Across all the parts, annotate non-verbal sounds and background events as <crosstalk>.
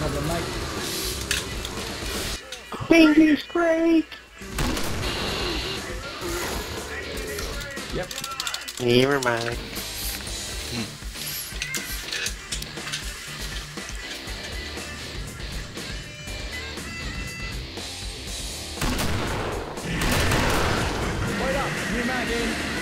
Problem, mate. Baby Drake! Yep. Never mind. Wait up! New mag in!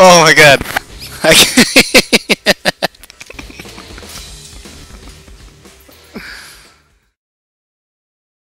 Oh my god. <laughs>